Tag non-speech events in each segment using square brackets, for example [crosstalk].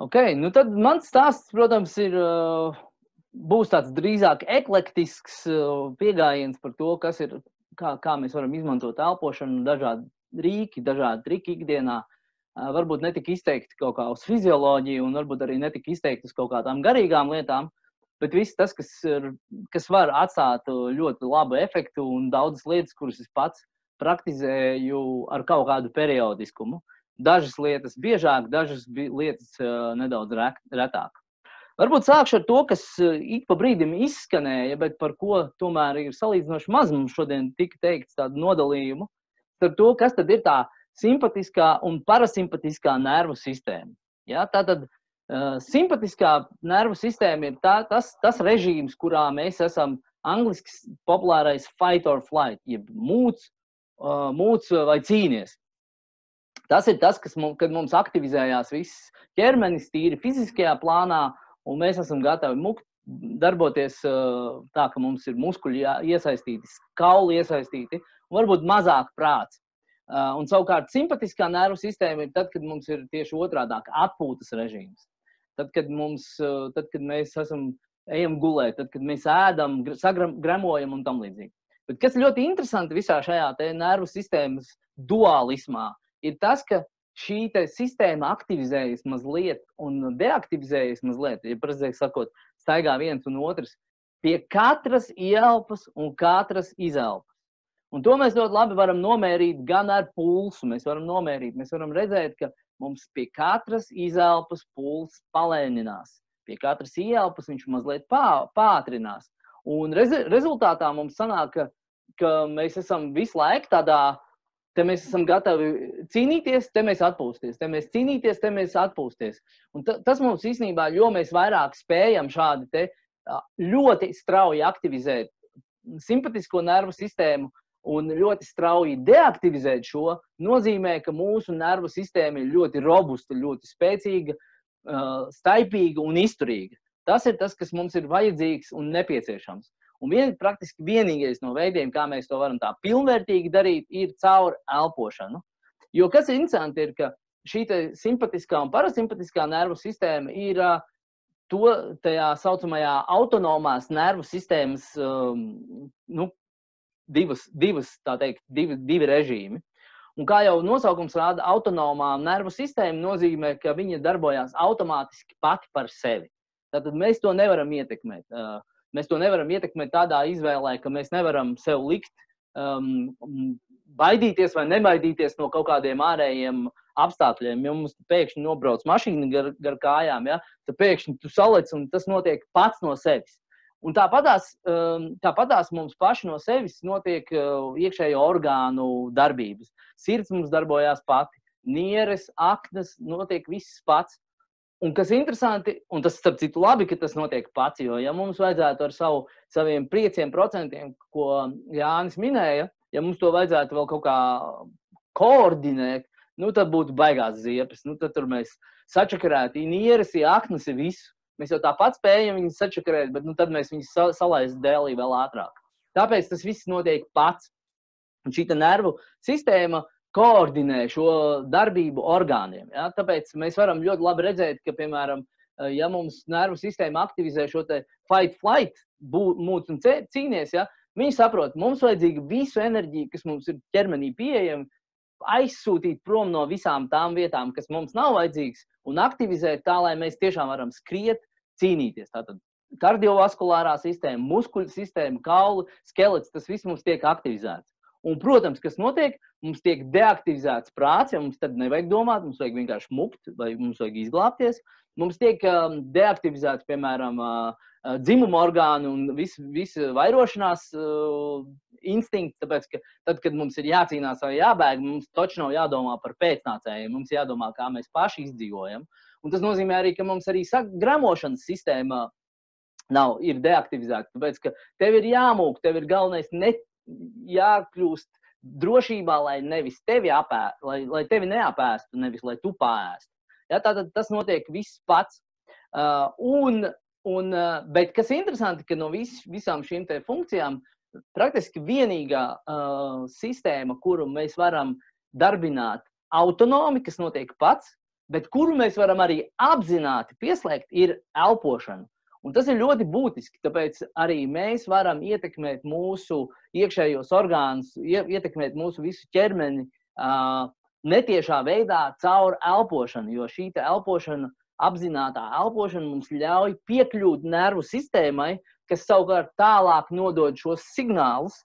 Okay, nu tad mans stāsts, protams, ir, būs tāds drīzāk eklektisks pieejams par to, kas ir, kā, kā mēs varam izmantot elpošanu, dažādi rīki, dažādi triki ikdienā. Varbūt netika izteikti kaut kā uz fizioloģiju, un varbūt arī netika izteikti uz kaut kādām garīgām lietām, bet viss tas, kas, ir, kas var atstāt ļoti labu efektu un daudzas lietas, kuras es pats praktizēju ar kaut kādu periodiskumu. Dažas lietas biežāk, dažas lietas nedaudz retāk. Varbūt sākšu ar to, kas ik pa brīdim izskanēja, bet par ko tomēr ir salīdzinoši maz mums šodien tika teikts tādu nodalījumu. Par to, kas tad ir tā simpatiskā un parasimpatiskā nervu sistēma. Ja? Tātad uh, simpatiskā nervu sistēma ir tā, tas, tas režīms, kurā mēs esam angliski populārais fight or flight, jeb mūts, uh, mūts vai cīnies. Tas ir tas, kas mums, mums aktivizējās viss ķermenis, tīri fiziskajā plānā, un mēs esam gatavi mukt, darboties tā, ka mums ir muskuļi iesaistīti, kauli iesaistīti, un varbūt mazāk prāts. Un savukārt simpatiskā nervu sistēma ir tad, kad mums ir tieši otrādi atpūtas režīms. Tad, kad, mums, tad, kad mēs esam, ejam gulēt, tad, kad mēs ēdam, sagremojam un tam līdzīgi. Bet kas ļoti interesanti visā šajā nervu sistēmas dualismā, ir tas, ka šī sistēma aktivizējas mazliet un deaktivizējas mazliet, ja precīzāk sakot, staigā viens un otrs pie katras ielpas un katras izelpas. Un to mēs ļoti labi varam nomērīt gan ar pulsu. Mēs varam nomērīt, mēs varam redzēt, ka mums pie katras izelpas pulss palēninās. Pie katras ielpas viņš mazliet pā, pātrinās. Un rez, rezultātā mums sanāk, ka, ka mēs esam visu laiku tādā, te mēs esam gatavi cīnīties, te mēs atpūsties, te mēs cīnīties, te mēs atpūsties. Un tas mums īstenībā, jo mēs vairāk spējam šādi te ļoti strauji aktivizēt simpatisko nervu sistēmu, un ļoti strauji deaktivizēt šo, nozīmē, ka mūsu nervu sistēma ir ļoti robusta, ļoti spēcīga, staipīga un izturīga. Tas ir tas, kas mums ir vajadzīgs un nepieciešams. Un vien, praktiski vienīgais no veidiem, kā mēs to varam tā pilnvērtīgi darīt, ir caur elpošanu. Jo kas ir interesanti, ir, ka šī simpatiskā un parasimpatiskā nervu sistēma ir uh, to tajā saucamajā autonomās nervu sistēmas um, nu, divas, divas teikt, divi, divi režīmi. Un kā jau nosaukums rāda, autonomā nervu sistēma nozīmē, ka viņa darbojas automātiski pati par sevi. Tātad mēs to nevaram ietekmēt. Mēs to nevaram ietekmēt tādā izvēlē, ka mēs nevaram sev likt um, baidīties vai nebaidīties no kaut kādiem ārējiem apstākļiem. Ja mums pēkšņi nobrauc mašīna gar, gar kājām, ja, tad pēkšņi tu saliec un tas notiek pats no sevis. Un tāpatās, um, tāpatās mums paši no sevis notiek uh, iekšējo orgānu darbības. Sirds mums darbojās pati, nieres, aknas, notiek viss pats. Un kas interesanti, un tas, starp citu, labi, ka tas notiek pats, jo, ja mums vajadzētu ar savu, saviem pieciem procentiem, ko Jānis minēja, ja mums to vajadzētu vēl kaut kā koordinēt, nu, tad būtu baigās ziepes. Nu, tad mēs sačakarētu, nieres, aknas, visu. Mēs jau tāpat spējam viņus sačakarēt, bet nu, tad mēs viņus sa salaidām dēlī vēl ātrāk. Tāpēc tas viss notiek pats. Un šī nervu sistēma koordinē šo darbību orgāniem. Ja? Tāpēc mēs varam ļoti labi redzēt, ka, piemēram, ja mums nervu sistēma aktivizē šo fight, flight, mūcis un cīnīties, ja? viņi saprot, mums vajadzīga visu enerģiju, kas mums ir ķermenī pieejama, aizsūtīt prom no visām tām vietām, kas mums nav vajadzīgas, un aktivizēt tā, lai mēs tiešām varam skriet, cīnīties. Tātad kardiovaskulārā sistēma, muskuļu sistēma, kauli, skelets, tas viss mums tiek aktivizēts. Un, protams, kas notiek, mums tiek deaktivizēts prāts, jo mums tad nevajag domāt, mums vajag vienkārši mukt vai mums vajag izglābties. Mums tiek um, deaktivizēts, piemēram, uh, uh dzimuma orgāni un visa vis vairošanās uh, instinkts. Tāpēc, ka tad, kad mums ir jācīnās vai jābēg, mums taču nav jādomā par pēcnācējiem, mums jādomā, kā mēs paši izdzīvojam. Uh, Un tas nozīmē arī, ka mums arī gramošanas sistēma nav deaktivizēta. Tāpēc, ka tev ir jāmūk, tev ir galvenais ne, jākļūst drošībā, lai nevis tevi apēstu, lai, lai tevi neapēstu, nevis lai tu pāēstu. Ja, tātad tas notiek viss pats. Uh, un, un, uh, bet kas ir interesanti, ka no vis, visām šīm funkcijām praktiski vienīgā uh, sistēma, kuru mēs varam darbināt autonomi, kas notiek pats, bet kuru mēs varam arī apzināti pieslēgt, ir elpošana. Un tas ir ļoti būtiski, tāpēc arī mēs varam ietekmēt mūsu iekšējos orgānus, ietekmēt mūsu visu ķermeni netiešā veidā caur elpošanu, jo šī elpošana, apzināta elpošana mums ļauj piekļūt nervu sistēmai, kas savukārt tālāk nodod šos signālus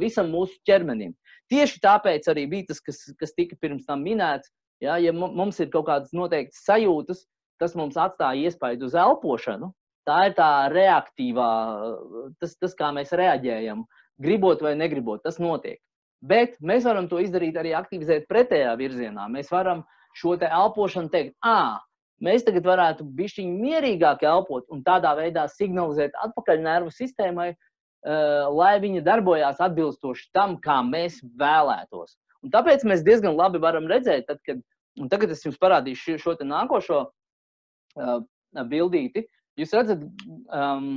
visam mūsu ķermenim. Tieši tāpēc arī bija tas, kas, kas tika pirms tam minēts. Ja, ja mums ir kaut kādas noteiktas sajūtas, tas mums atstāja iespaidu uz elpošanu, Tā ir tā reaktīvā, tas, tas kā mēs reaģējam, gribot vai negribot, tas notiek. Bet mēs varam to izdarīt arī aktivizēt pretējā virzienā. Mēs varam šo te elpošanu teikt, ah, mēs tagad varētu būt mierīgāk elpot un tādā veidā signalizēt atpakaļ nervu sistēmai, lai viņa darbojās atbilstoši tam, kā mēs vēlētos. Un tāpēc mēs diezgan labi varam redzēt, tad, kad, un tagad es jums parādīšu šo nākošo uh, bildīti, Jūs redzat, um,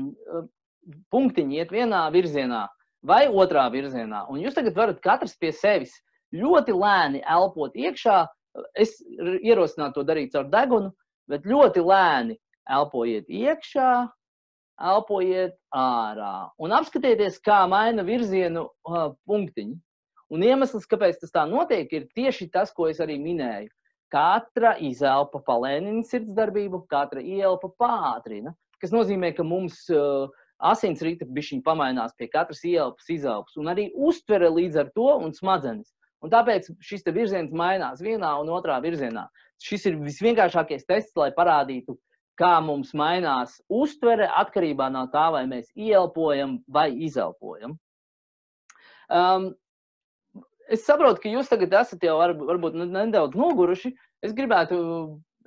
punktiņi iet vienā virzienā vai otrā virzienā. Un jūs tagad varat katrs pie sevis ļoti lēni elpot iekšā. Es ierosinātu to darīt ar degunu, bet ļoti lēni elpojiet iekšā, elpojiet ārā. Un apskatieties, kā maina virzienu uh, punktiņi. Un iemesls, kāpēc tas tā notiek, ir tieši tas, ko es arī minēju. Katra izelpa palēnina sirdsdarbību, katra ielpa pātrina, kas nozīmē, ka mums uh, asinsrite bišķiņ pamainās pie katras ielpas, izelpas, un arī uztvere līdz ar to un smadzenes. Un tāpēc šis virziens mainās vienā un otrā virzienā. Šis ir visvienkāršākais tests, lai parādītu, kā mums mainās uztvere atkarībā no tā, vai mēs ieelpojam vai izelpojam. Um, es saprotu, ka jūs tagad esat jau varbūt nedaudz noguruši. Es gribētu,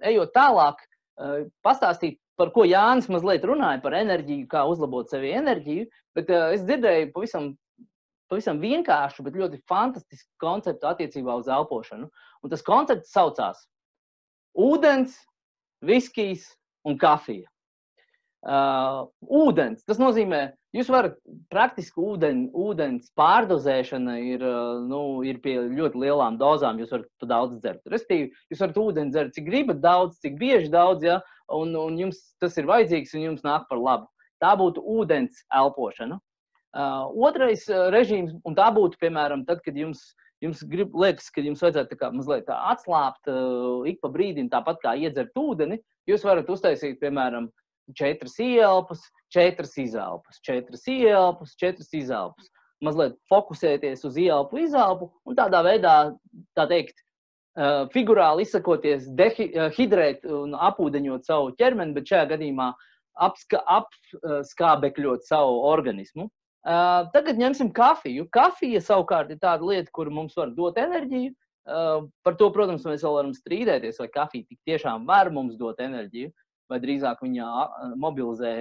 ejot tālāk, eh, pastāstīt, par ko Jānis mazliet runāja par enerģiju, kā uzlabot sevi enerģiju. Bet eh, es dzirdēju pavisam, pavisam vienkāršu, bet ļoti fantastisku konceptu attiecībā uz elpošanu. Un tas koncepts saucās ūdens, viskijs un kafija. Uh, ūdens. Tas nozīmē, jūs varat praktiski ūdeni, ūdens pārdozēšana ir, uh, nu, ir pie ļoti lielām dozām. Jūs varat daudz dzert. Restīvi, jūs varat ūdeni dzert, cik gribat daudz, cik bieži daudz, ja, un, un jums tas ir vajadzīgs un jums nāk par labu. Tā būtu ūdens elpošana. Uh, otrais režīms, un tā būtu, piemēram, tad, kad jums, jums grib, liekas, ka jums vajadzētu tā kā mazliet tā atslābt uh, ik pa brīdim, tāpat kā iedzert ūdeni, jūs varat uztaisīt, piemēram, četras ielpas, četras izelpas, četras ielpas, četras izelpas. Mazliet fokusēties uz ielpu, izelpu un tādā veidā, tā teikt, figurāli izsakoties, dehidrēt un apūdeņot savu ķermeni, bet šajā gadījumā apska, apskābekļot savu organismu. Tagad ņemsim kafiju. Kafija savukārt ir tāda lieta, kur mums var dot enerģiju. Par to, protams, mēs vēl varam strīdēties, vai kafija tik tiešām var mums dot enerģiju vai drīzāk viņa mobilizē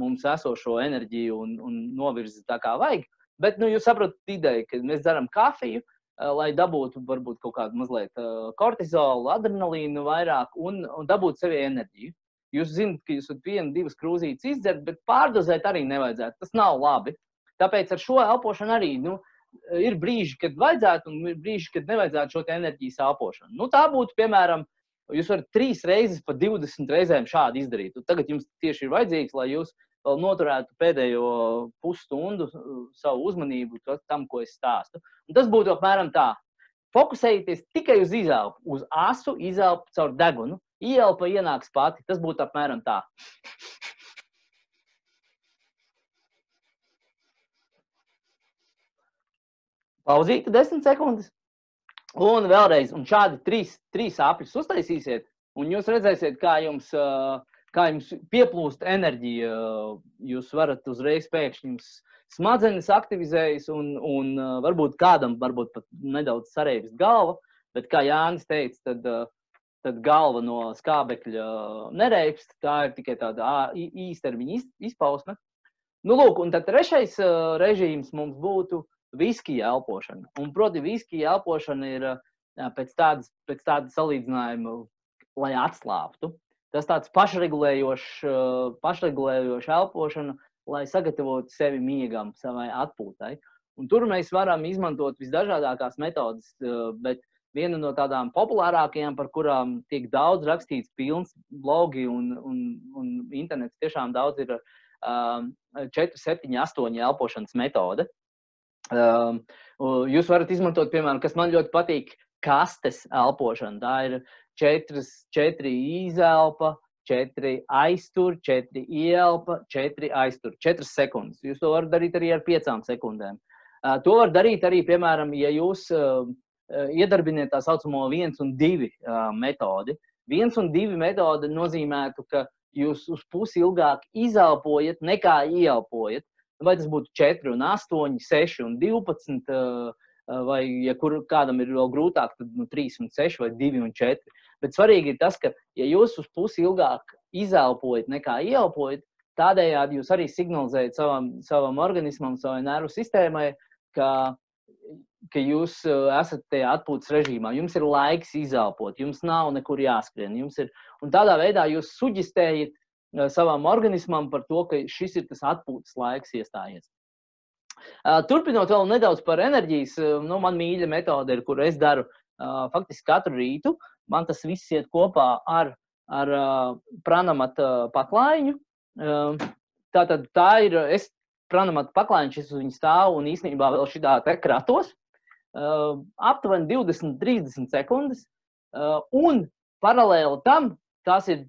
mums esošo enerģiju un, un novirza tā kā vajag. Bet nu, jūs saprotat ideju, ka mēs dzeram kafiju, lai dabūtu varbūt kaut kādu mazliet kortizolu, adrenalīnu vairāk un, un dabūtu sevi enerģiju. Jūs zināt, ka jūs varat vienu, divas krūzītes izdzert, bet pārdozēt arī nevajadzētu. Tas nav labi. Tāpēc ar šo elpošanu arī nu, ir brīži, kad vajadzētu, un ir brīži, kad nevajadzētu šo enerģijas elpošanu. Nu, tā būtu, piemēram, Jūs varat trīs reizes pa 20 reizēm šādi izdarīt. Un tagad jums tieši ir vajadzīgs, lai jūs vēl noturētu pēdējo pusstundu uh, savu uzmanību tam, ko es stāstu. Un tas būtu apmēram tā. Fokusējieties tikai uz izelpu, uz asu izelpu caur degunu. Ielpa ienāks pati. Tas būtu apmēram tā. Pauzīte desmit sekundes. Un vēlreiz, un šādi trīs, trīs apļus uztaisīsiet, un jūs redzēsiet, kā jums, kā jums pieplūst enerģija. Jūs varat uzreiz pēkšņi jums smadzenes aktivizējas, un, un varbūt kādam varbūt pat nedaudz sarežģīta galva, bet, kā Jānis teica, tad, tad galva no skābekļa nereikst. Tā ir tikai tāda īstermiņa izpausme. Nu, lūk, un tad trešais režīms mums būtu viskija elpošana. Un, proti, viskija elpošana ir pēc tādas, pēc tādas salīdzinājuma, lai atslābtu. Tas tāds pašregulējošs, pašregulējošs elpošana, lai sagatavotu sevi miegam, savai atpūtai. Un tur mēs varam izmantot visdažādākās metodes, bet viena no tādām populārākajām, par kurām tiek daudz rakstīts, pilns blogi un, un, un internets tiešām daudz ir um, 4, 7, 8 elpošanas metode. Um, jūs varat izmantot, piemēram, kas man ļoti patīk, kastes elpošana. Tā ir četras, četri izelpa, četri aiztur, četri ielpa, četri aiztur. Četras sekundes. Jūs to varat darīt arī ar piecām sekundēm. Uh, to var darīt arī, piemēram, ja jūs uh, iedarbiniet tā saucamo viens un divi uh, metodi. Viens un divi metode nozīmētu, ka jūs uz pusi ilgāk izelpojat nekā ieelpojat. Vai tas būtu 4, 8, 6 un 12, vai, ja kur, kādam ir vēl grūtāk, tad nu, 3 un 6 vai 2 un 4. Bet svarīgi ir tas, ka, ja jūs uz pusi ilgāk izelpojat nekā ieelpojat, tādējādi jūs arī signalizējat savam, savam organismam, savai nervu sistēmai, ka ka jūs esat tajā atpūtas režīmā, jums ir laiks izelpot, jums nav nekur jāskrien. Ir, un tādā veidā jūs suģistējat savam organismam par to, ka šis ir tas atpūtas laiks iestājies. Turpinot vēl nedaudz par enerģijas, nu, man mīļa metode ir, kur es daru faktiski katru rītu. Man tas viss iet kopā ar, ar pranamata paklājiņu. Tātad tā ir, es pranamata paklājiņš, es uz viņu stāvu un īstenībā vēl šitā te kratos aptuveni 20, 30 sekundes. Un paralēli tam tās ir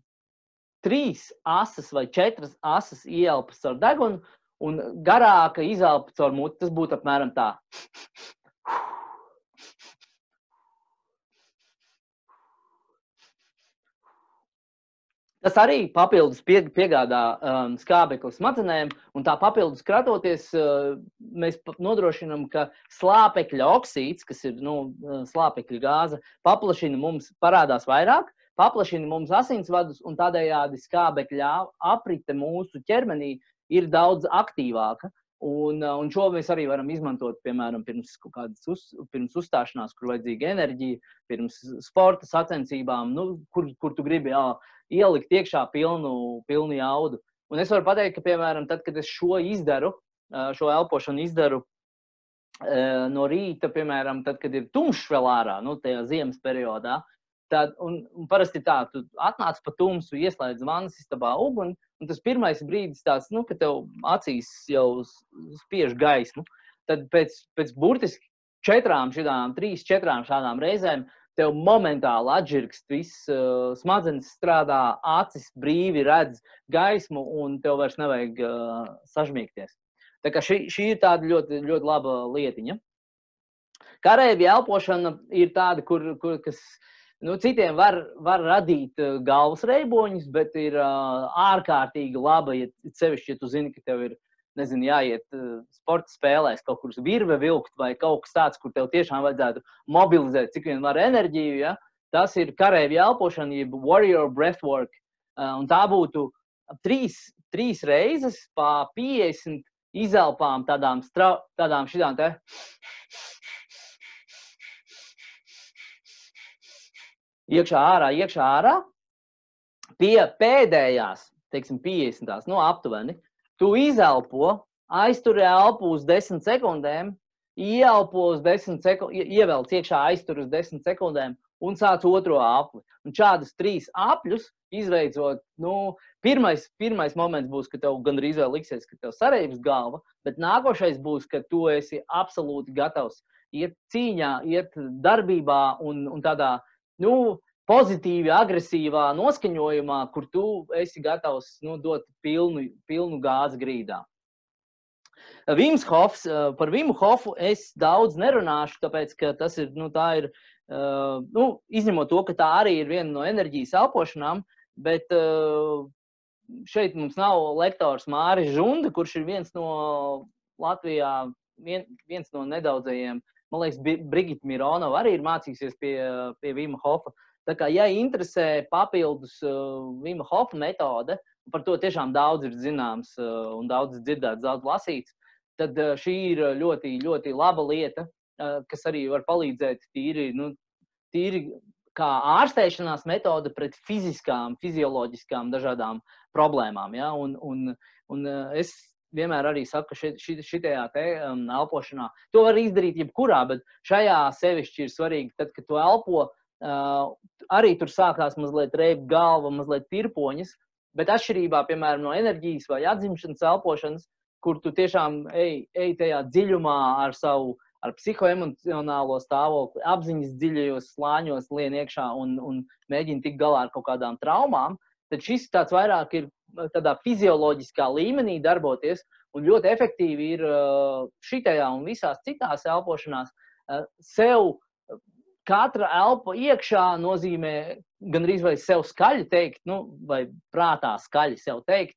trīs asas vai četras asas ieelpas caur degunu un garāka izelpa caur muti. Tas būtu apmēram tā. Tas arī papildus pie, piegādā um, skābekli smadzenēm, un tā papildus kratoties, uh, mēs nodrošinām, ka slāpekļa oksīds, kas ir nu, uh, slāpekļa gāze, paplašina mums, parādās vairāk, paplašina mums asinsvadus, un tādējādi skābekļa aprite mūsu ķermenī ir daudz aktīvāka. Un, uh, un šo mēs arī varam izmantot, piemēram, pirms, uz, pirms uzstāšanās, kur vajadzīga enerģija, pirms sporta sacensībām, nu, kur, kur tu gribi jā, ielikt iekšā pilnu, pilnu jaudu. Un es varu pateikt, ka, piemēram, tad, kad es šo izdaru, uh, šo elpošanu izdaru uh, no rīta, piemēram, tad, kad ir tumšs vēl ārā, nu, tajā ziemas periodā, Tad, un, un parasti tā, tu atnāc pa tumsu, ieslēdz vannas istabā uguni, un tas pirmais brīdis, tāds, nu, kad tev acīs jau spiež gaismu, tad pēc, pēc burtiski četrām šādām, trīs, četrām šādām reizēm tev momentāli atžirgst, viss uh, smadzenes strādā, acis brīvi redz gaismu, un tev vairs nevajag uh, sažmīgties. Tā kā šī, šī ir tāda ļoti, ļoti laba lietiņa. Karēvi elpošana ir tāda, kur, kur, kas Nu, citiem var, var radīt uh, galvas reiboņus, bet ir uh, ārkārtīgi laba, ja sevišķi, ja tu zini, ka tev ir nezinu, jāiet uh, sporta spēlēs, kaut kur virve vilkt vai kaut kas tāds, kur tev tiešām vajadzētu mobilizēt cik vien var enerģiju. Ja? Tas ir karēvi elpošana, jeb warrior breathwork. Uh, un tā būtu trīs, trīs reizes pa 50 izelpām tādām, strau, tādām šitām te iekšā, ārā, iekšā, ārā. Pie pēdējās, teiksim, 50. no aptuveni, tu izelpo, aiztur elpu uz 10 sekundēm, ieelpo uz 10 sekundēm, ievelc iekšā aiztur uz 10 sekundēm un sāc otro apli. Un šādus trīs apļus izveidot, nu, pirmais, pirmais moments būs, ka tev gandrīz vēl liksies, ka tev sarežģīs galva, bet nākošais būs, ka tu esi absolūti gatavs iet cīņā, iet darbībā un, un tādā nu, pozitīvi, agresīvā noskaņojumā, kur tu esi gatavs nu, dot pilnu, pilnu gāzi grīdā. Vims Hofs, par Vimu Hofu es daudz nerunāšu, tāpēc, ka tas ir, nu, tā ir, nu, izņemot to, ka tā arī ir viena no enerģijas elpošanām, bet šeit mums nav lektors Māris Žunda, kurš ir viens no Latvijā, vien, viens no nedaudzajiem Man liekas, Brigita Mironova arī ir mācījusies pie, pie Vima Hofa. Tā kā, ja interesē papildus uh, Vima Hofa metode, par to tiešām daudz ir zināms uh, un daudz dzirdēts, daudz lasīts, tad uh, šī ir ļoti, ļoti laba lieta, uh, kas arī var palīdzēt tīri, nu, tīri kā ārstēšanās metode pret fiziskām, fizioloģiskām dažādām problēmām. Ja? Un, un, un uh, es vienmēr arī saku, ka šī, šitajā te um, elpošanā. To var izdarīt jebkurā, bet šajā sevišķi ir svarīgi, tad, kad tu elpo, uh, arī tur sākās mazliet reibt galva, mazliet tirpoņas, bet atšķirībā, piemēram, no enerģijas vai atzimšanas elpošanas, kur tu tiešām ej, ej tajā dziļumā ar savu ar psihoemocionālo stāvokli, apziņas dziļajos slāņos lien iekšā un, un mēģina tikt galā ar kaut kādām traumām, tad šis tāds vairāk ir tādā fizioloģiskā līmenī darboties un ļoti efektīvi ir šitajā un visās citās elpošanās sev. Katra elpa iekšā nozīmē gandrīz vai sev skaļi teikt, nu, vai prātā skaļi sev teikt,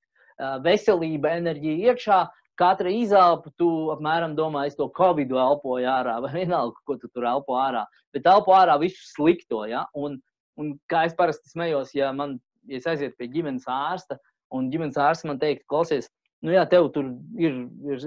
veselība, enerģija iekšā, katra izelpa, tu apmēram domā, es to covid elpoju ārā, vai vienalga, ko tu tur elpo ārā. Bet elpo ārā visu slikto. Ja? Un, un kā es parasti smējos, ja, man, ja es aizietu pie ģimenes ārsta, un ģimenes ārsts man teikt, klausies, nu jā, tev tur ir, ir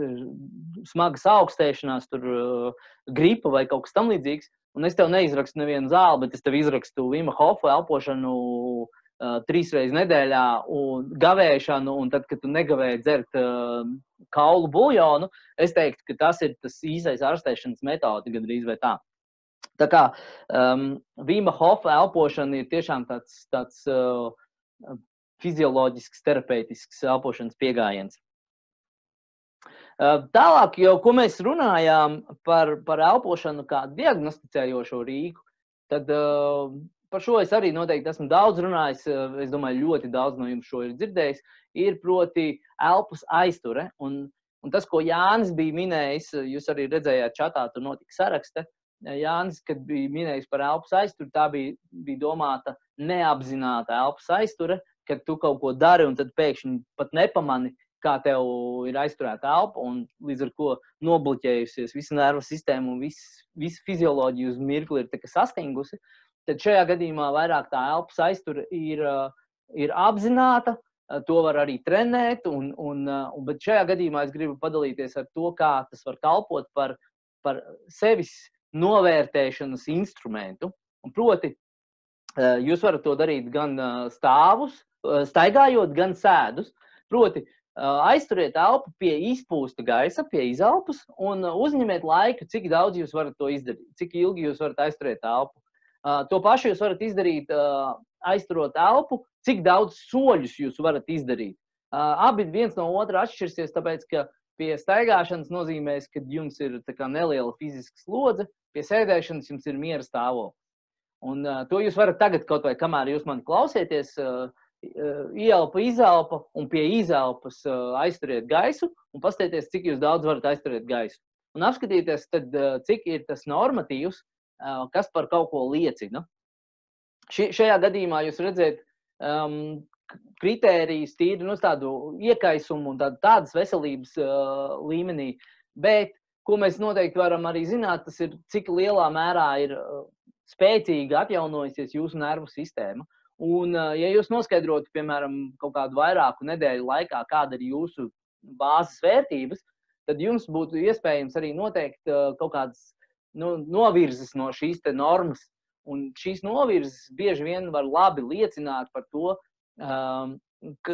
smagas augstēšanās, tur uh, gripa vai kaut kas tamlīdzīgs, un es tev neizrakstu nevienu zāli, bet es tev izrakstu Vima Hofa elpošanu uh, trīs reizes nedēļā, un gavēšanu, un tad, kad tu negavēji dzert uh, kaulu buļļonu, es teiktu, ka tas ir tas īsais ārstēšanas metode, gandrīz vai tā. Tā kā um, Vīma Hofa elpošana ir tiešām tāds, tāds uh, fizioloģisks, terapeitisks elpošanas pieejams. Tālāk, jau ko mēs runājām par, par elpošanu kā diagnosticējošo rīku, tad par šo es arī noteikti esmu daudz runājis. Es domāju, ļoti daudz no jums šo ir dzirdējis. Ir proti elpas aizture. Un, un tas, ko Jānis bija minējis, jūs arī redzējāt, čatā tur notika saraksta. Jānis, kad bija minējis par elpas aizturi, tā bija, bija domāta neapzināta elpas aizture, kad tu kaut ko dari un tad pēkšņi pat nepamani, kā tev ir aizturēta elpa, un līdz ar to nobloķējusies visa nervu sistēma un visa, visa fizioloģija uz mirkli ir sastingusi. Tad šajā gadījumā vairāk tā elpas aiztura ir, ir apzināta. To var arī trenēt, un, un, un, bet šajā gadījumā es gribu padalīties ar to, kā tas var kalpot par, par sevis novērtēšanas instrumentu. Un proti, jūs varat to darīt gan stāvus, staigājot, gan sēdus. Proti, aizturiet elpu pie izpūsta gaisa, pie izelpas, un uzņemiet laiku, cik daudz jūs varat to izdarīt, cik ilgi jūs varat aizturēt elpu. To pašu jūs varat izdarīt, aizturot elpu, cik daudz soļus jūs varat izdarīt. Abi viens no otra atšķirsies, tāpēc ka pie staigāšanas nozīmēs, ka jums ir neliela fiziska slodze, pie sēdēšanas jums ir miera stāvoklis. Un, uh, to jūs varat tagad, kaut vai kamēr jūs mani klausieties, uh, ielpa, izelpa un pie izelpas uh, aizturiet gaisu un paskatieties, cik daudz varat aizturēt gaisu. Un apskatīties, tad, uh, cik ir tas normatīvs, kas par kaut ko liecina. Ši, šajā gadījumā jūs redzat um, kritērijus tīri nu, tādu iekaisumu un tādu, tādas veselības uh, līmenī, bet ko mēs noteikti varam arī zināt, tas ir, cik lielā mērā ir uh, spēcīgi atjaunojusies jūsu nervu sistēma. Un, uh, ja jūs noskaidrotu, piemēram, kaut kādu vairāku nedēļu laikā, kāda ir jūsu bāzes vērtības, tad jums būtu iespējams arī noteikt uh, kaut kādas nu, novirzes no šīs normas. Un šīs novirzes bieži vien var labi liecināt par to, um,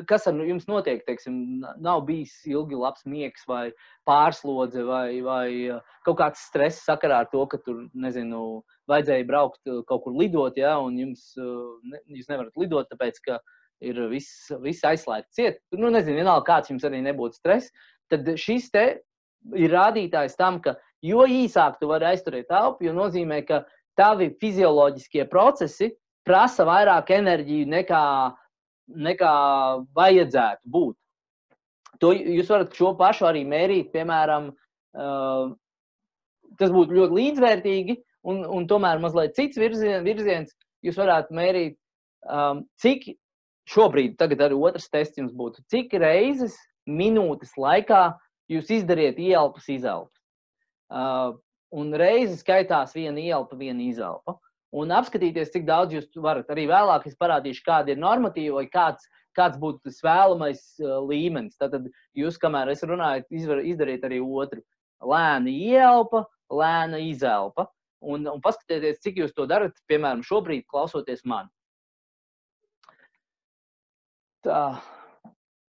kas ar jums notiek. Teiksim, nav bijis ilgi labs miegs, vai pārslodze, vai, vai uh, kaut kāds stress sakarā ar to, ka tur, nezinu, vajadzēja braukt uh, kaut kur lidot, ja, un jums, uh, jūs nevarat lidot, tāpēc, ka ir viss, viss aizslēgts ciet. Nu, nezinu, vienalga, kāds jums arī nebūtu stress. Tad šis te ir rādītājs tam, ka jo īsāk tu vari aizturēt elpu, jo nozīmē, ka tavi fizioloģiskie procesi prasa vairāk enerģiju nekā, nekā vajadzētu būt. To jūs varat šo pašu arī mērīt, piemēram, uh, tas būtu ļoti līdzvērtīgi, un, un tomēr mazliet cits virzien, virziens. Jūs varētu mērīt, um, cik šobrīd, tagad arī otrs tests jums būtu, cik reizes minūtes laikā jūs izdariet ielpas izelpas. Uh, un reizi skaitās viena ielpa, viena izelpa. Un apskatīties, cik daudz jūs varat. Arī vēlāk es parādīšu, kāda ir normatīva vai kāds, kāds būtu tas vēlamais uh, līmenis. Tad jūs, kamēr es runāju, izvar, izdariet arī otru. Lēna ielpa, lēna izelpa. Un, un paskatieties, cik jūs to darat, piemēram, šobrīd, klausoties man. Tā.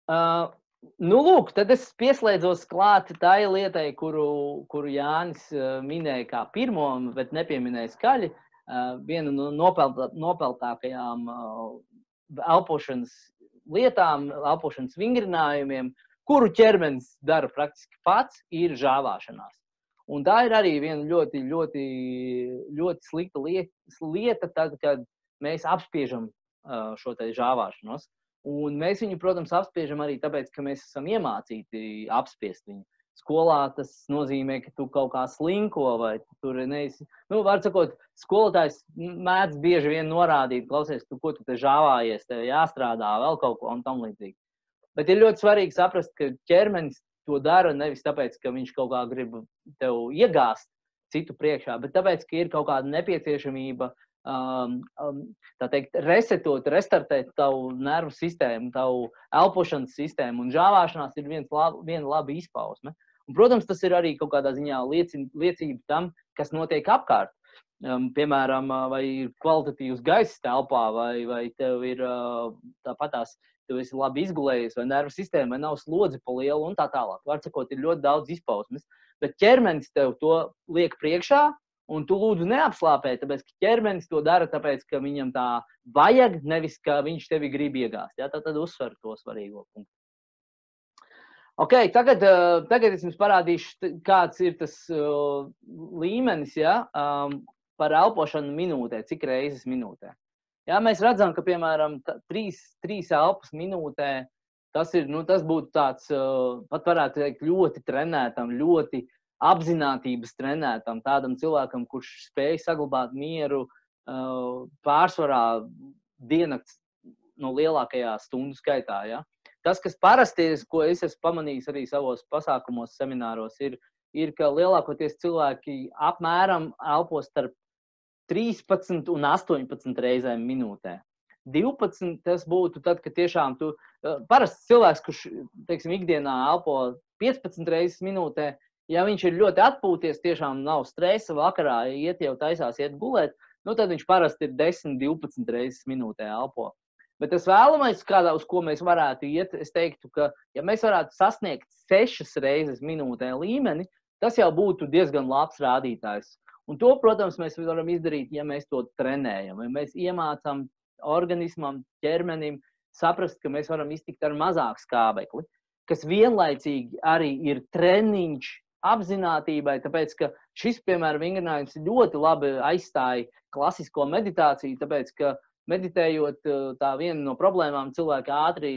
Uh, Nu, lūk, tad es pieslēdzos klāt tai lietai, kuru, kuru Jānis minēja kā pirmo, bet nepieminēja skaļi. Viena no nopeltā, nopeltākajām elpošanas lietām, elpošanas vingrinājumiem, kuru ķermenis dara praktiski pats, ir žāvāšanās. Un tā ir arī viena ļoti, ļoti, ļoti slikta lieta, tad, kad mēs apspiežam šo žāvāšanos. Un mēs viņu, protams, apspiežam arī tāpēc, ka mēs esam iemācīti apspiest viņu. Skolā tas nozīmē, ka tu kaut kā slinko vai tu tur neesi. Nu, var sakot, skolotājs mēdz bieži vien norādīt, klausies, tu, ko tu te žāvājies, tev jāstrādā vēl kaut ko un tam līdzīgi. Bet ir ļoti svarīgi saprast, ka ķermenis to dara nevis tāpēc, ka viņš kaut kā grib tev iegāzt citu priekšā, bet tāpēc, ka ir kaut kāda nepieciešamība um, um, teikt, resetot, restartēt tavu nervu sistēmu, tavu elpošanas sistēmu. Un žāvāšanās ir viens lab, viena laba izpausme. Un, protams, tas ir arī kaut kādā ziņā liecin, liecība tam, kas notiek apkārt. Um, piemēram, vai ir kvalitatīvs gaiss telpā, vai, vai tev ir uh, tāpatās, tev esi labi izgulējies, vai nervu sistēma, vai nav slodzi pa lielu un tā tālāk. Var sakot, ir ļoti daudz izpausmes, bet ķermenis tev to liek priekšā, Un tu lūdzu neapslāpē, tāpēc ka ķermenis to dara, tāpēc ka viņam tā vajag, nevis ka viņš tevi grib iegāzt. Ja? Tad, tad uzsver to svarīgo punktu. Okay, tagad, uh, tagad es jums parādīšu, kāds ir tas uh, līmenis ja? um, par elpošanu minūtē, cik reizes minūtē. Ja, mēs redzam, ka piemēram trīs, trīs elpas minūtē tas, ir, nu, tas būtu tāds, uh, pat varētu teikt, ļoti trenētam, ļoti apziņotības trenētam, tādam cilvēkam, kurš spēj saglabāt mieru pārsvarā diennakts no lielākajā stundu skaitā. Ja? Tas, kas parasti ir, ko es esmu pamanījis arī savos pasākumos, semināros, ir, ir ka lielākoties cilvēki apmēram elpo starp 13 un 18 reizēm minūtē. 12 tas būtu tad, kad tiešām tu parasti cilvēks, kurš teiksim, ikdienā elpo 15 reizes minūtē, ja viņš ir ļoti atpūties, tiešām nav stresa, vakarā iet jau taisās, iet gulēt, nu, tad viņš parasti ir 10, 12 reizes minūtē elpo. Bet tas vēlamais, kādā, uz ko mēs varētu iet, es teiktu, ka, ja mēs varētu sasniegt 6 reizes minūtē līmeni, tas jau būtu diezgan labs rādītājs. Un to, protams, mēs varam izdarīt, ja mēs to trenējam. Ja mēs iemācām organismam, ķermenim saprast, ka mēs varam iztikt ar mazāku skābekli, kas vienlaicīgi arī ir treniņš apziņotībai, tāpēc ka šis, piemēram, vingrinājums ļoti labi aizstāja klasisko meditāciju, tāpēc ka meditējot, eh, tā viena no problēmām cilvēki ātri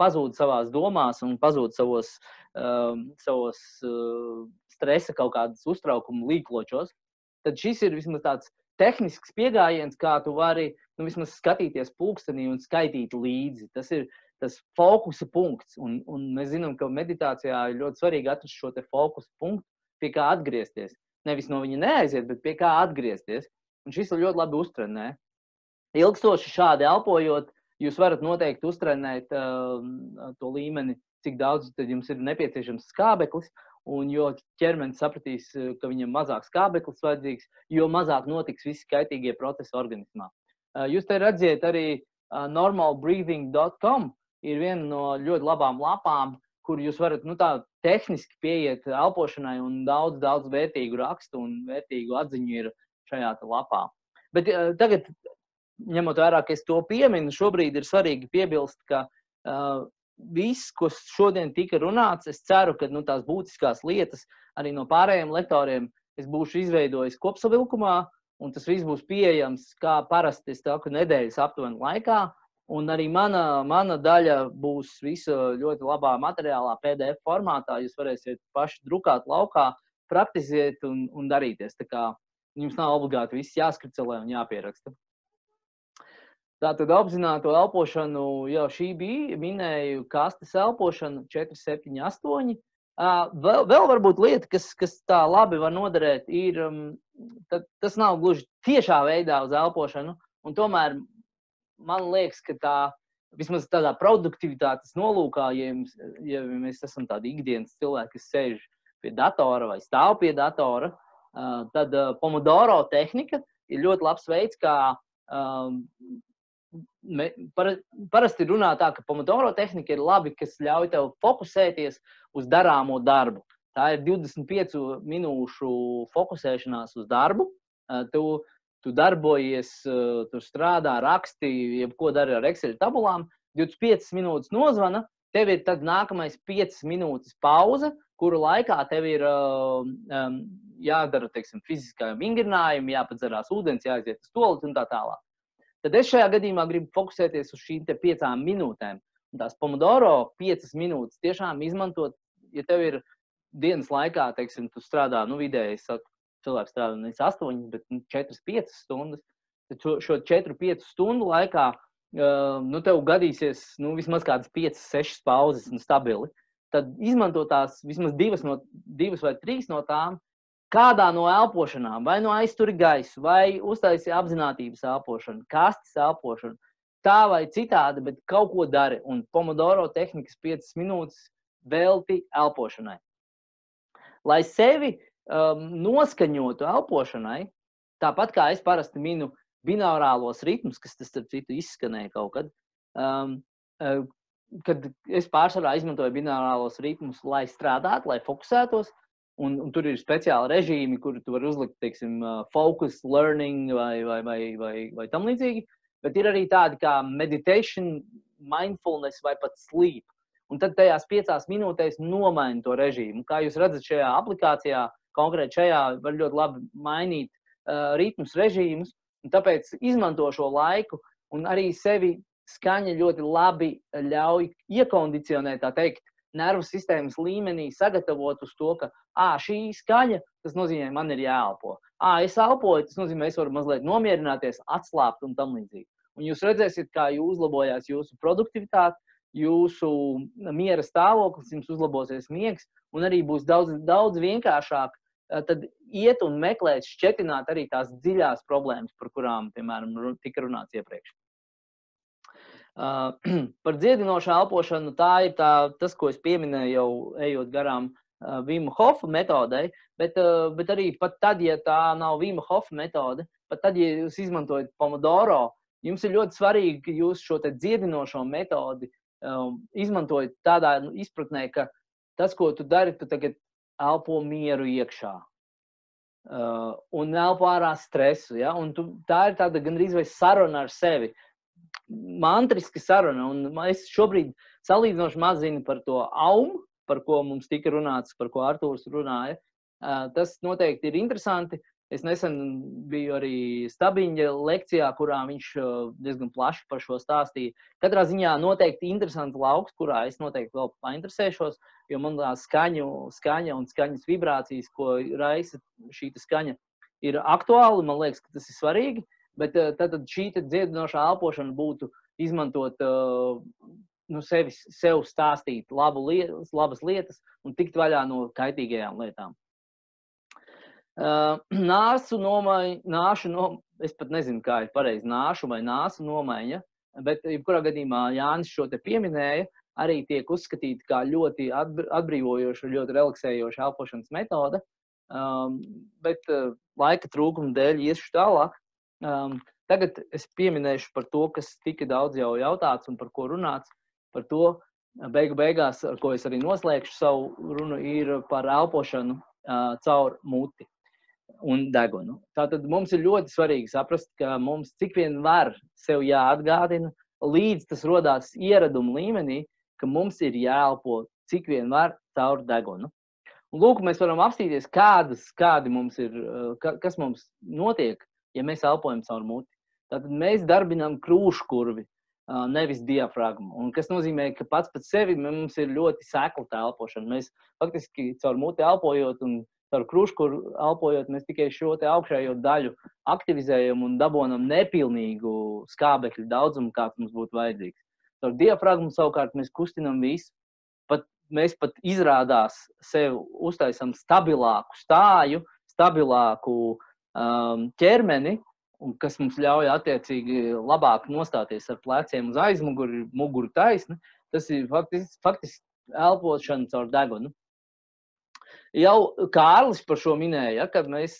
pazūd savās domās un pazūd savos, um, savos uh, stresa kaut kādas uztraukumu līkločos. Tad šis ir vismaz tāds tehnisks pieejams, kā tu vari nu, vismaz skatīties pulkstenī un skaitīt līdzi. Tas ir tas fokusa punkts. Un, un mēs zinām, ka meditācijā ir ļoti svarīgi atrast šo fokusa punktu, pie kā atgriezties. Nevis no viņa neaiziet, bet pie kā atgriezties. Un šis ir ļoti labi uztrenē. Ilgstoši šādi elpojot, jūs varat noteikti uztrenēt uh, to līmeni, cik daudz jums ir nepieciešams skābeklis. Un jo ķermenis sapratīs, uh, ka viņam mazāk skābeklis vajadzīgs, jo mazāk notiks visi kaitīgie procesi organismā. Uh, jūs te redzat arī uh, normalbreathing.com ir viena no ļoti labām lapām, kur jūs varat nu, tā tehniski pieiet elpošanai, un daudz, daudz vērtīgu rakstu un vērtīgu atziņu ir šajā lapā. Bet uh, tagad, ņemot vērā, ka es to pieminu, šobrīd ir svarīgi piebilst, ka uh, viss, kas šodien tika runāts, es ceru, ka nu, tās būtiskās lietas arī no pārējiem lektoriem es būšu izveidojis kopsavilkumā, un tas viss būs pieejams kā parasti, es saku, nedēļas aptuveni laikā. Un arī mana, mana daļa būs visa ļoti labā materiālā, PDF formātā. Jūs varēsiet paši drukāt laukā, praktizēt un, un darīties. Tā kā jums nav obligāti viss jāskricelē un jāpieraksta. Tātad apzināto elpošanu jau šī bija. Minēju kastes elpošanu 4, 7, 8. Vēl, vēl varbūt lieta, kas, kas tā labi var noderēt, ir, tas nav gluži tiešā veidā uz elpošanu, tomēr man liekas, ka tā vismaz tādā produktivitātes nolūkā, ja, jums, ja mēs esam tādi ikdienas cilvēki, kas sēž pie datora vai stāv pie datora, tad Pomodoro tehnika ir ļoti labs veids, kā parasti runā tā, ka pomodoro tehnika ir labi, kas ļauj tev fokusēties uz darāmo darbu. Tā ir 25 minūšu fokusēšanās uz darbu. Tu, tu darbojies, tur strādā, raksti, jebko dari ar Excel tabulām. 25 minūtes nozvana, tev ir tad nākamais 5 minūtes pauze, kuru laikā tev ir um, jādara teiksim, fiziskā vingrinājuma, jāpadzerās ūdens, jāiziet uz toleti un tā tālāk. Tad es šajā gadījumā gribu fokusēties uz šīm piecām minūtēm. Un tās pomodoro piecas minūtes tiešām izmantot, ja tev ir dienas laikā, teiksim, tu strādā, nu, vidēji, saku, cilvēks strādā nevis 8, bet 4, 5 stundas. Tad šo, šo 4, 5 stundu laikā, nu, tev gadīsies, nu, vismaz kādas 5, 6 pauzes un stabili. Tad izmanto tās vismaz divas, no, divas vai trīs no tām, kādā no elpošanām, vai no aizturi gaisu, vai uztaisīja apziņotības elpošanu, kastes elpošanu, tā vai citādi, bet kaut ko dari. Un pomodoro tehnikas 5 minūtes velti elpošanai. Lai sevi um, noskaņotu elpošanai, tāpat kā es parasti minu binaurālos ritmus, kas tas, starp citu, izskanēja kaut kad. Um, uh, kad es pārsvarā izmantoju binaurālos ritmus, lai strādātu, lai fokusētos, Un, un tur ir speciāli režīmi, kur tu vari uzlikt, teiksim, focus, learning vai, vai, vai, vai, vai tam līdzīgi. Bet ir arī tādi kā meditation, mindfulness vai pat sleep. Un tad tajās piecās minūtēs nomaini to režīmu. Kā jūs redzat, šajā aplikācijā, konkrēti šajā, var ļoti labi mainīt uh, ritmus, režīmus. Tāpēc izmanto šo laiku un arī sevi skaņa ļoti labi ļauj iekondicionēt, tā teikt, nervu sistēmas līmenī sagatavot uz to, ka à, šī skaņa, tas nozīmē, man ir jāelpo. À, es elpoju, tas nozīmē, es varu mazliet nomierināties, atslābt un tam līdzīgi. Un jūs redzēsiet, kā jūs uzlabojās jūsu produktivitāte, jūsu miera stāvoklis, jums uzlabosies miegs, un arī būs daudz, daudz vienkāršāk tad iet un meklēt, šķetināt arī tās dziļās problēmas, par kurām, piemēram, tika runāts iepriekš. Uh, [clears throat] par dziedinošu elpošanu tā ir tā, tas, ko es pieminēju jau ejot garām uh, Vima Hofa metodei, bet, uh, bet arī pat tad, ja tā nav Vima Hofa metode, pat tad, ja jūs izmantojat Pomodoro, jums ir ļoti svarīgi, ka jūs šo dziedinošo metodi um, izmantojat tādā izpratnē, ka tas, ko tu dari, tu tagad elpo mieru iekšā. Uh, un elpo ārā stresu. Ja? Un tu, tā ir tāda gandrīz vai saruna ar sevi. Uh, mantriska saruna. Un es šobrīd salīdzinoši maz zinu par to aumu, par ko mums tika runāts, par ko Arthurs runāja. Tas noteikti ir interesanti. Es nesen biju arī Stabiņa lekcijā, kurā viņš diezgan plaši par šo stāstīja. Katrā ziņā noteikti interesants lauks, kurā es noteikti vēl painteresēšos, jo man tā skaņu, skaņa un skaņas vibrācijas, ko raisa šī skaņa, ir aktuāli. Man liekas, ka tas ir svarīgi. Uh, Bet eh, tad šī dziedinošā elpošana būtu izmantot eh, nu, sevi, sev stāstīt labu lietas, labas lietas un tikt vaļā no kaitīgajām lietām. Uh, [clears throat] nāsu nomaiņa, nāšu no, es pat nezinu, kā ir pareizi nāšu vai nāsu nomaiņa, bet, jebkurā gadījumā Jānis šo te pieminēja, arī tiek uzskatīta kā ļoti atbrīvojoša, ļoti relaksējoša elpošanas metode. Um, bet uh, laika trūkuma dēļ iešu tālāk. Um, tagad es pieminēšu par to, kas tika daudz jau jautāts un par ko runāts. Par to beigu beigās, ar ko es arī noslēgšu savu runu, ir par elpošanu uh, caur muti un degunu. Tātad mums ir ļoti svarīgi saprast, ka mums cik vien var sev jāatgādina, līdz tas rodās ieradumu līmenī, ka mums ir jāelpo cik vien var caur degunu. Un, lūk, mēs varam apstīties, kādas, kādi mums ir, kas mums notiek ja mēs elpojam caur muti. Tad mēs darbinām krūškurvi, nevis diafragmu. Kas nozīmē, ka pats par sevi mums ir ļoti sekla elpošana. Mēs faktiski caur muti elpojot un caur krūškuru elpojot, mēs tikai šo augšējo daļu aktivizējam un dabūjam nepilnīgu skābekļa daudzumu, kāds mums būtu vajadzīgs. Caur diafragmu savukārt mēs kustinām visu. Pat, mēs pat izrādās sev uztaisām stabilāku stāju, stabilāku uh, um, ķermeni, kas mums ļauj attiecīgi labāk nostāties ar pleciem uz aizmuguri, muguru taisni. Tas ir faktiski, faktiski elpošana caur degunu. Jau Kārlis par šo minēja, kad mēs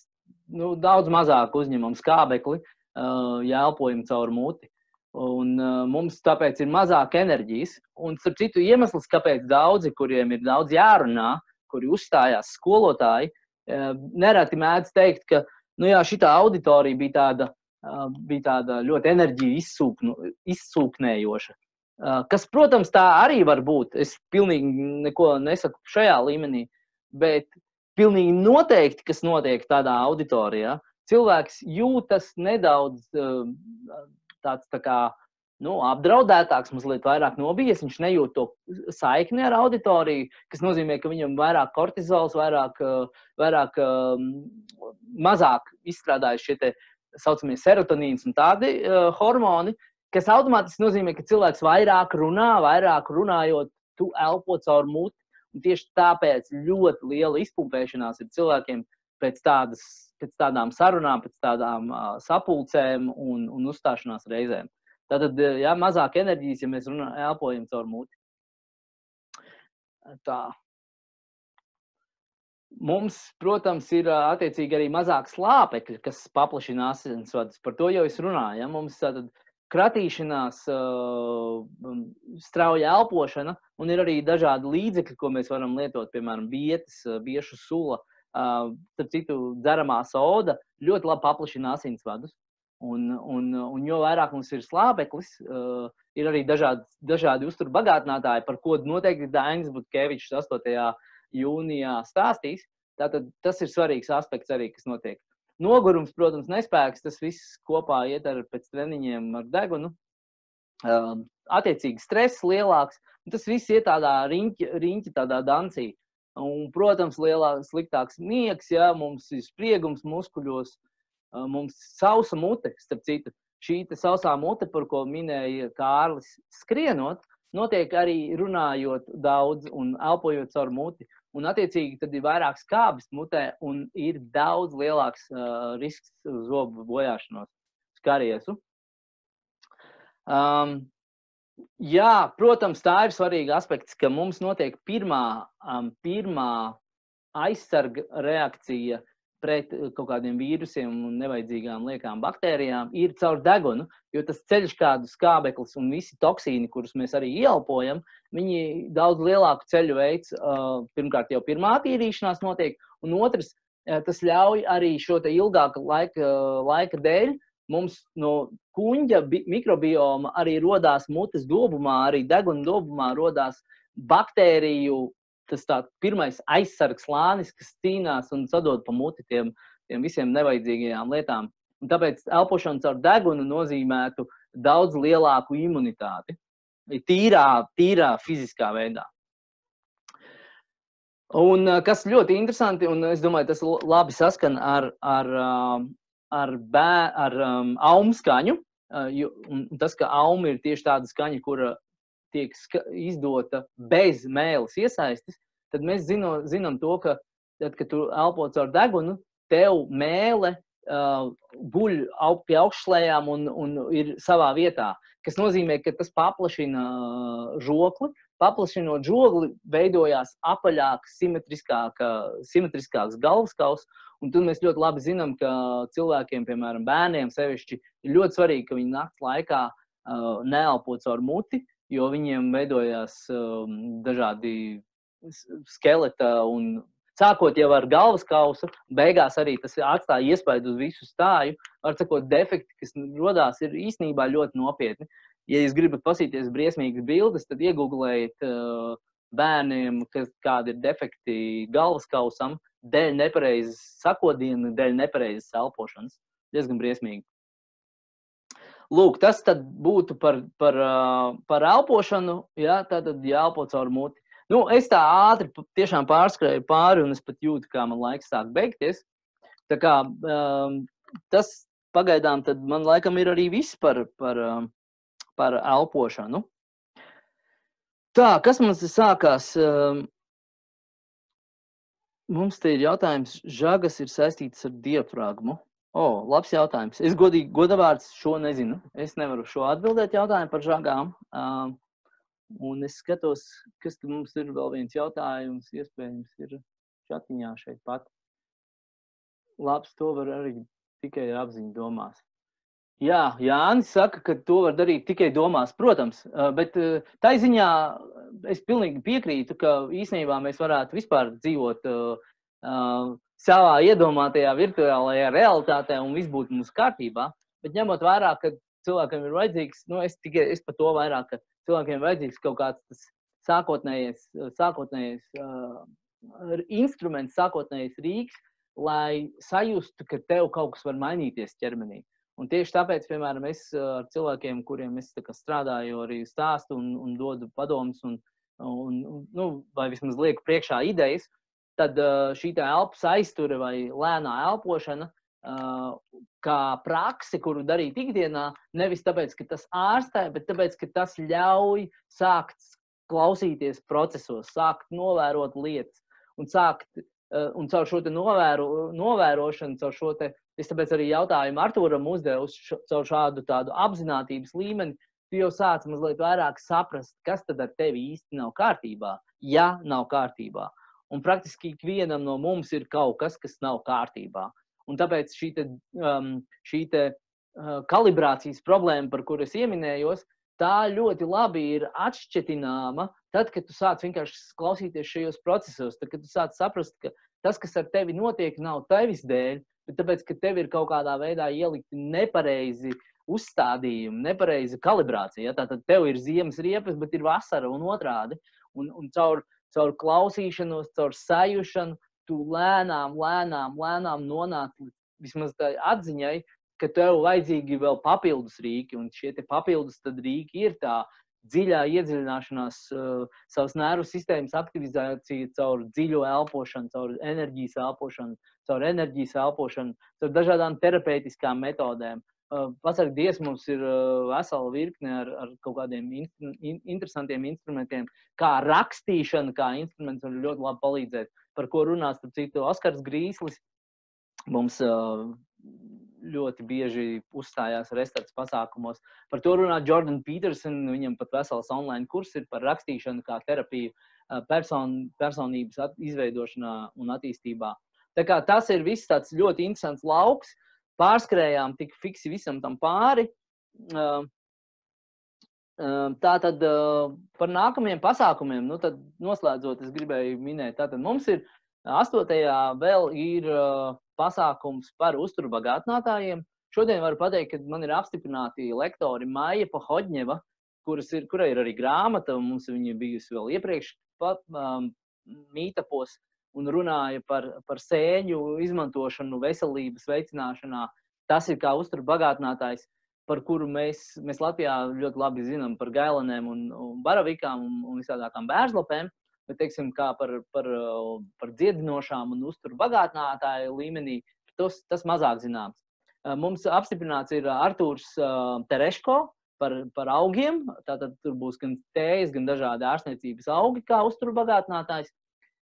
nu, daudz mazāk uzņemam skābekli, uh, ja elpojam caur muti. Un uh, mums tāpēc ir mazāk enerģijas. Un, starp citu, iemesls, kāpēc daudzi, kuriem ir daudz jārunā, kuri uzstājās skolotāji, uh, nereti mēdz teikt, ka nu jā, šī auditorija bija tāda, bija tāda ļoti enerģija izsūknu, izsūknējoša. Kas, protams, tā arī var būt. Es pilnīgi neko nesaku šajā līmenī, bet pilnīgi noteikti, kas notiek tādā auditorijā, cilvēks jūtas nedaudz tāds tā kā nu, apdraudētāks, mazliet vairāk nobijies. Viņš nejūt to saikni ar auditoriju, kas nozīmē, ka viņam ir vairāk kortizols, vairāk, vairāk mazāk izstrādājas šie tā saucamie serotonīns un tādi uh, hormoni, kas automātiski nozīmē, ka cilvēks vairāk runā, vairāk runājot, tu elpo caur muti. Un tieši tāpēc ļoti liela izpumpēšanās ir cilvēkiem pēc, tādas, pēc tādām sarunām, pēc tādām uh, sapulcēm un, un uzstāšanās reizēm. Tātad, jā, mazāk enerģijas, ja mēs runājam, elpojam caur muti. Tā. Mums, protams, ir attiecīgi arī mazāk slāpekļi, kas paplašina asinsvadus. Par to jau es runāju. Ja? Mums tātad kratīšanās, strauja elpošana, un ir arī dažādi līdzekļi, ko mēs varam lietot, piemēram, bietas, biešu sula, starp citu, dzeramā soda ļoti labi paplašina asinsvadus. Un, un, un jo vairāk mums ir slāpeklis, uh, ir arī dažādi, dažādi uzturbagātinātāji, par ko noteikti Dainis Butkevičs 8. jūnijā stāstīs. Tātad tas ir svarīgs aspekts arī, kas notiek. Nogurums, protams, nespēks, tas viss kopā iet ar pēc treniņiem ar degunu. Uh, attiecīgi stress lielāks, un tas viss iet tādā riņķa, riņķa tādā dancī. Un, protams, lielāks, sliktāks miegs, ja mums ir spriegums muskuļos, uh, mums sausa mute, starp citu. Šī sausā mute, par ko minēja Kārlis, skrienot, notiek arī runājot daudz un elpojot caur muti. Un, attiecīgi, tad ir vairāk skābes mutē un ir daudz lielāks uh, risks zobu bojāšanos, skariesu. Um, jā, protams, tā ir svarīga aspekts, ka mums notiek pirmā, um, pirmā aizsarga reakcija pret eh, kaut kādiem vīrusiem un nevajadzīgām liekām baktērijām ir caur degunu, jo tas ceļš, kādu skābeklis un visi toksīni, kurus mēs arī ieelpojam, viņi daudz lielāku ceļu veids. Uh, pirmkārt, jau pirmā attīrīšanās notiek, un otrs, uh, tas ļauj arī šo ilgāku laika, laika dēļ. Mums no kuģa mikrobioma arī radās mutes dobumā, arī deguna dobumā radās baktēriju tas tā pirmais aizsargs slānis, kas cīnās un sadod pa muti tiem, tiem visiem nevajadzīgajām lietām. Un tāpēc elpošana caur degunu nozīmētu daudz lielāku imunitāti. Tīrā, tīrā fiziskā veidā. Un kas ļoti interesanti, un es domāju, tas labi saskan ar, ar, ar, bē, ar um, aumu skaņu. Un tas, ka auma ir tieši tāda skaņa, kura tiek izdota bez mēlis iesaistes, tad mēs zino, zinām to, ka, tad, kad tu elpo caur degunu, tev mēle uh, guļ au, pie augšslējām un, un ir savā vietā. Tas nozīmē, ka tas paplašina žokli. Paplašinot žogli, veidojās apaļāks, simetriskāk, simetriskāks galvaskaus. Un tad mēs ļoti labi zinām, ka cilvēkiem, piemēram, bērniem, sevišķi, ir ļoti svarīgi, ka viņi naktas laikā uh, neelpo caur muti, jo viņiem veidojās um, dažādi skeleta un sākot jau ar galvas kausu, beigās arī tas atstāja iespaidu uz visu stāju. Var sakot, defekti, kas radās, ir īstenībā ļoti nopietni. Ja jūs gribat pasīties briesmīgas bildes, tad iegūlējiet uh, bērniem, kas, kādi ir defekti galvas kausam, dēļ nepareizas sakodienu, dēļ nepareizas elpošanas. Diezgan briesmīgi. Lūk, tas būtu par, par, par elpošanu. Ja, tad jāelpo caur muti. Nu, es tā ātri tiešām pārskrēju pāri, un es pat jūtu, kā man laiks sāk beigties. Tā kā, um, tas pagaidām man laikam ir arī viss par, par, par elpošanu. Tā, kas mums sākās? Um, mums te ir jautājums, žagas ir saistītas ar diafragmu. Oh, labs jautājums. Es godīgi, godavārds šo nezinu. Es nevaru šo atbildēt jautājumu par žagām. Um, un es skatos, kas tur mums ir vēl viens jautājums, iespējams, ir čatiņā šeit pat. Labs, to var arī tikai ar apziņu domās. Jā, Jānis saka, ka to var darīt tikai domās, protams, bet tā ziņā es pilnīgi piekrītu, ka īsnībā mēs varētu vispār dzīvot savā iedomātajā virtuālajā realitātē un viss būtu mums kārtībā. Bet ņemot vērā, ka cilvēkam ir vajadzīgs, nu, es tikai es par to vairāk, ka cilvēkiem ir vajadzīgs kaut kāds tas sākotnējais, sākotnējais uh, instruments, sākotnējais rīks, lai sajustu, ka tev kaut kas var mainīties ķermenī. Un tieši tāpēc, piemēram, es ar cilvēkiem, kuriem es strādāju, arī stāstu un, un dodu padomus, un, un, nu, vai vismaz lieku priekšā idejas, tad šī elpas aizture vai lēnā elpošana, kā praksi, kuru darīt ikdienā, nevis tāpēc, ka tas ārstē, bet tāpēc, ka tas ļauj sākt klausīties procesos, sākt novērot lietas un sākt un caur šo novēro, novērošanu, caur šo te Es tāpēc arī jautājumu Arturam uzdevu caur šādu tādu apziņotības līmeni. Tu jau sāc mazliet vairāk saprast, kas tad ar tevi īsti nav kārtībā, ja nav kārtībā. Un praktiski ikvienam no mums ir kaut kas, kas nav kārtībā. Un tāpēc šī, te, um, šī te, uh, kalibrācijas problēma, par kuru es pieminējos, tā ļoti labi ir atšķetināma. Tad, kad tu sāc vienkārši klausīties šajos procesos, tad, kad tu sāc saprast, ka tas, kas ar tevi notiek, nav tevis dēļ, bet tāpēc, ka tev ir kaut kādā veidā ielikti nepareizi uzstādījumi, nepareiza kalibrācija. Ja? Tātad tev ir ziemas riepas, bet ir vasara un otrādi. Un, un caur, caur klausīšanos, caur sajūšanu, tu lēnām, lēnām, lēnām nonāc vismaz tā atziņai, ka tev vajadzīgi vēl papildus rīki, un šie papildus rīki ir tā dziļā iedziļināšanās, uh, savas nervu sistēmas aktivizācija caur dziļu elpošanu, caur enerģijas elpošanu, caur enerģijas elpošanu, caur dažādām terapeitiskām metodēm. Pasaka, Dievs mums ir vesela virkne ar, ar kaut kādiem in, in, interesantiem instrumentiem, kā rakstīšana, kā instruments var ļoti labi palīdzēt, par ko runās, starp citu, Oskars Grīslis. Mums ļoti bieži uzstājās restorāns pasākumos. Par to runā Jordan Peterson. Viņam pat vesels online kurs ir par rakstīšanu, kā terapiju person, personības izveidošanā un attīstībā. Tā kā tas ir viss tāds ļoti interesants lauks. Pārskrējām tik fiksi visam tam pāri. Tā tad par nākamajiem pasākumiem, nu tad noslēdzot, es gribēju minēt, tātad mums ir astotajā vēl ir pasākums par uzturbagātinātājiem. Šodien varu pateikt, ka man ir apstiprināti lektori Maija Pohodņeva, ir, kurai ir arī grāmata, un mums viņa bijusi vēl iepriekš pat um, mītapos, un runāja par, par sēņu izmantošanu veselības veicināšanā. Tas ir kā uzturbagātinātājs, par kuru mēs, mēs Latvijā ļoti labi zinām par gailenēm un, un baravikām un, un visādākām bērzlapēm bet teiksim, par, par, par dziedinošām un uzturu bagātinātāju līmenī, tas, tas mazāk zināms. Mums apstiprināts ir Artūrs Tereško par, par augiem. Tātad tur būs gan tējas, gan dažādi ārstniecības augi, kā uzturu bagātinātājs.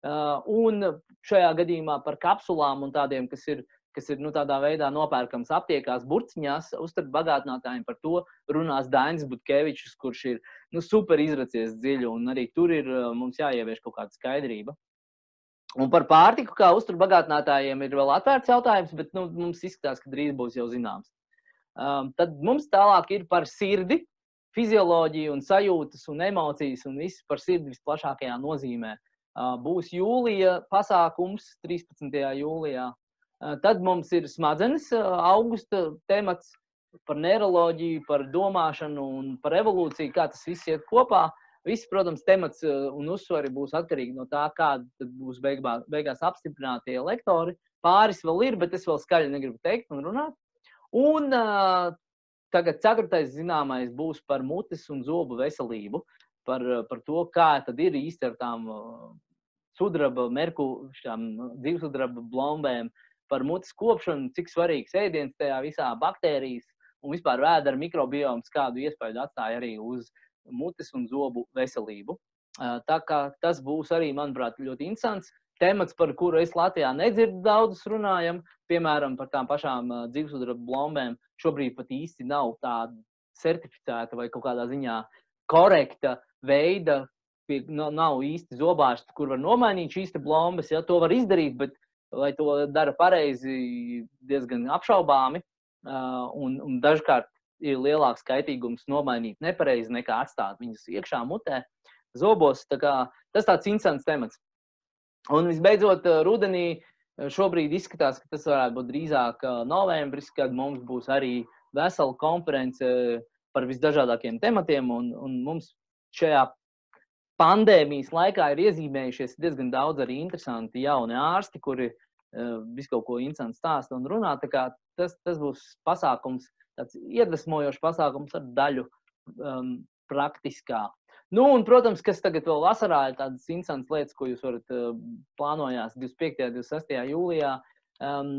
Un šajā gadījumā par kapsulām un tādiem, kas ir kas ir nu, tādā veidā nopērkams aptiekās, burciņās, uztver bagātinātājiem par to runās Dainis Butkevičs, kurš ir nu, super izracies dziļi, un arī tur ir mums jāievieš kaut kāda skaidrība. Un par pārtiku, kā uzturu bagātinātājiem, ir vēl atvērts jautājums, bet nu, mums izskatās, ka drīz būs jau zināms. Um, tad mums tālāk ir par sirdi, fizioloģiju, un sajūtas un emocijas, un viss par sirdi visplašākajā nozīmē. Būs jūlija pasākums 13. jūlijā Tad mums ir smadzenes, augusta temats par neiroloģiju, par domāšanu un par evolūciju, kā tas viss iet kopā. Viss, protams, temats un uzsvari būs atkarīgi no tā, kāda būs beigā, beigās apstiprinātie lektori. Pāris vēl ir, bet es vēl skaļi negribu teikt un runāt. Un uh, tagad ceturtais zināmais būs par mutes un zobu veselību, par, par to, kā tad ir īsti ar tām sudraba, merku, šām dzīvesudraba blombēm, par mutes kopšanu, cik svarīgs ēdiens tajā visā baktērijas un vispār vēdera mikrobioms, kādu iespēju atstāja arī uz mutes un zobu veselību. Tā kā tas būs arī, manuprāt, ļoti interesants temats, par kuru es Latvijā nedzirdu daudzus runājam, piemēram, par tām pašām dzīvesudraba blombēm. Šobrīd pat īsti nav tāda certificēta vai kaut kādā ziņā korekta veida, pie, nav īsti zobārsti, kur var nomainīt šīs blombas. Ja, to var izdarīt, bet vai to dara pareizi, diezgan apšaubāmi. un, un dažkārt ir lielāks kaitīgums nomainīt nepareizi nekā atstāt viņus iekšā mutē, zobos. Tā kā, tas tāds interesants temats. Un visbeidzot, rudenī šobrīd izskatās, ka tas varētu būt drīzāk novembris, kad mums būs arī vesela konference par visdažādākiem tematiem. Un, un mums šajā pandēmijas laikā ir iezīmējušies diezgan daudz arī interesanti jauni ārsti, kuri uh, visu kaut ko interesantu stāsta un runā. Tas, tas būs pasākums, tāds iedvesmojošs pasākums ar daļu um, praktiskā. Nu, un, protams, kas tagad vēl vasarā ir tādas interesantas lietas, ko jūs varat uh, plānojās 25. un 26. jūlijā. Um,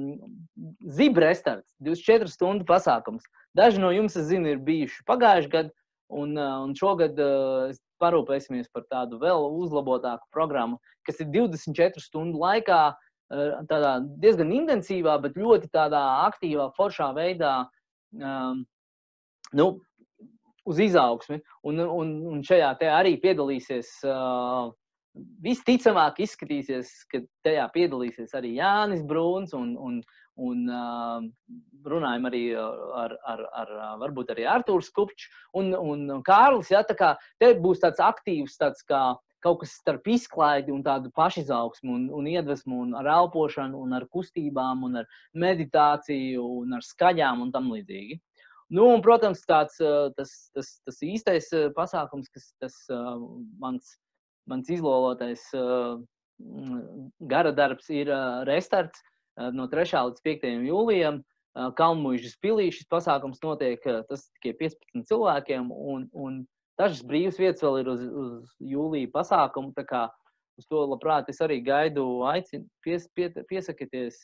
Zibrestarts, 24 stundu pasākums. Daži no jums, es zinu, ir bijuši pagājuši gadu, un, uh, un šogad uh, parūpēsimies par tādu vēl uzlabotāku programmu, kas ir 24 stundu laikā, uh, tādā diezgan intensīvā, bet ļoti tādā aktīvā, foršā veidā um, nu, uz izaugsmi. Un, un, un šajā arī piedalīsies. Uh, Visticamāk, izskatīsies, ka tajā piedalīsies arī Jānis Brūns un, un, un uh, runājam arī ar, ar, ar varbūt arī Artūrs Kupčs un, un Kārlis. Ja, tā kā te būs tāds aktīvs, tāds kā kaut kas starp izklaidi un tādu pašizaugsmu un, un iedvesmu un ar elpošanu un ar kustībām un ar meditāciju un ar skaļām un tam līdzīgi. Nu, un, protams, tāds, tas, tas, tas īstais pasākums, kas tas mans, mans izlolotais gara darbs ir restarts no 3. līdz 5. jūlijam. Kalnmuižas pilī šis pasākums notiek, tas tikai 15 cilvēkiem, un, un dažas brīvas vietas vēl ir uz, uz jūlija pasākumu. Tā kā uz to labprāt es arī gaidu, aicinu, pies, pie, piesakieties,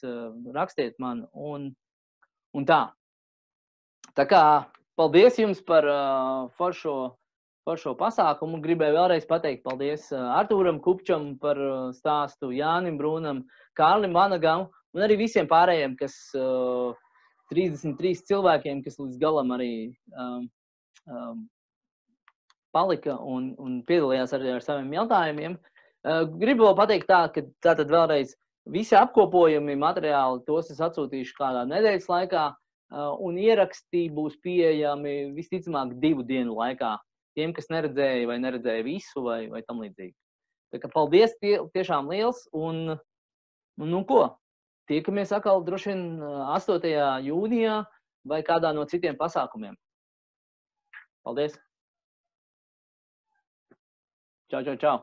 rakstiet man un, un tā. Tā kā paldies jums par uh, foršo, foršo pasākumu. Gribēju vēlreiz pateikt paldies Artūram Kupčam par stāstu, Jānim Brūnam, Kārlim Vanagam un arī visiem pārējiem, kas uh, 33 cilvēkiem, kas līdz galam arī um, um, palika un, un piedalījās arī ar saviem jautājumiem. Uh, gribu vēl pateikt tā, ka tātad vēlreiz visi apkopojumi materiāli, tos es atsūtīšu kādā nedēļas laikā. Uh, un ieraksti būs pieejami visticamāk divu dienu laikā. Tiem, kas neredzēja vai neredzēja visu, vai, vai tam līdzīgi. Tā kā paldies tie, tiešām liels. Un, un nu ko? Tiekamies atkal droši vien 8. Uh, jūnijā vai kādā no citiem pasākumiem. Paldies! Čau, čau, čau!